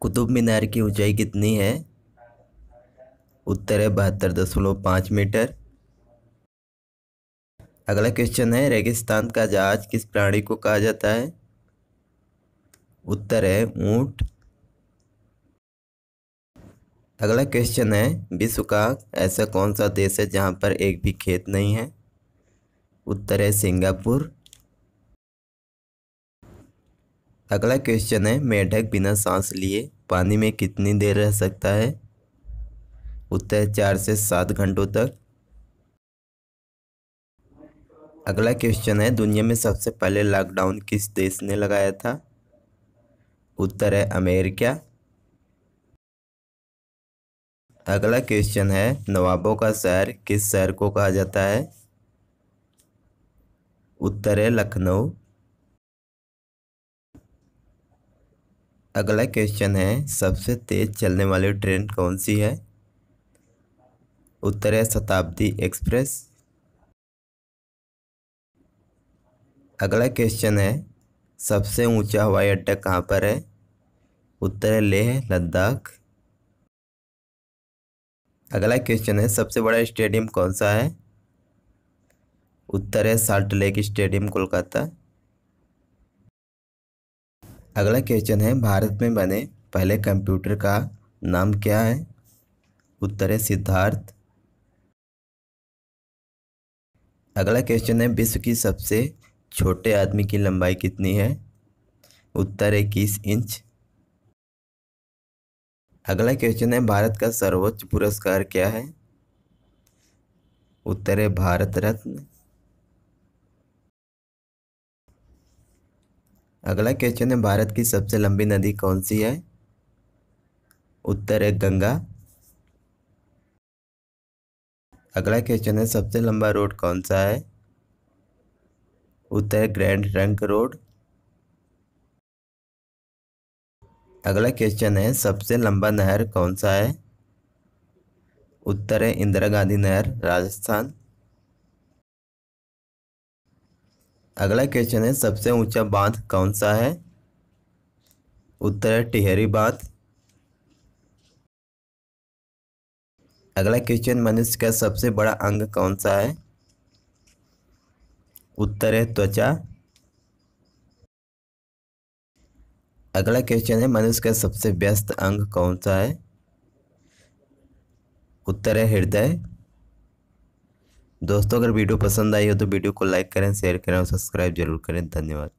कुतुब मीनार की ऊंचाई कितनी है? उत्तर है बहत्तर दशमलव पाँच मीटर। अगला क्वेश्चन है, रेगिस्तान का जहाज़ किस प्राणी को कहा जाता है? उत्तर है ऊँट। अगला क्वेश्चन है, विश्व का ऐसा कौन सा देश है जहाँ पर एक भी खेत नहीं है? उत्तर है सिंगापुर। अगला क्वेश्चन है मेढक बिना सांस लिए पानी में कितनी देर रह सकता है? उत्तर चार से सात घंटों तक। अगला क्वेश्चन है, दुनिया में सबसे पहले लॉकडाउन किस देश ने लगाया था? उत्तर है, अमेरिका। अगला क्वेश्चन है, नवाबों का शहर किस शहर को कहा जाता है? उत्तर है, लखनऊ। अगला क्वेश्चन है, सबसे तेज चलने वाली ट्रेन कौन सी है? उत्तर है शताब्दी एक्सप्रेस। अगला क्वेश्चन है, सबसे ऊँचा हवाई अड्डा कहाँ पर है? उत्तर है लेह, लद्दाख। अगला क्वेश्चन है, सबसे बड़ा स्टेडियम कौन सा है? उत्तर है साल्ट लेक स्टेडियम कोलकाता। अगला क्वेश्चन है, भारत में बने पहले कंप्यूटर का नाम क्या है? उत्तर है सिद्धार्थ। अगला क्वेश्चन है, विश्व की सबसे छोटे आदमी की लंबाई कितनी है? उत्तर इक्कीस इंच। अगला क्वेश्चन है, भारत का सर्वोच्च पुरस्कार क्या है? उत्तर है भारत रत्न। अगला क्वेश्चन है, भारत की सबसे लंबी नदी कौन सी है? उत्तर है गंगा। अगला क्वेश्चन है, सबसे लंबा रोड कौन सा है? उत्तर ग्रैंड ट्रंक रोड अगला क्वेश्चन है, सबसे लंबा नहर कौन सा है? उत्तर है इंदिरा गांधी नहर, राजस्थान। अगला क्वेश्चन है, सबसे ऊँचा बाँध कौन सा है? उत्तर है टिहरी बाँध अगला क्वेश्चन मनुष्य का सबसे बड़ा अंग कौन सा है? उत्तर है त्वचा। अगला क्वेश्चन है, मनुष्य का सबसे व्यस्त अंग कौन सा है? उत्तर है हृदय। दोस्तों, अगर वीडियो पसंद आई हो तो वीडियो को लाइक करें, शेयर करें और सब्सक्राइब ज़रूर करें। धन्यवाद।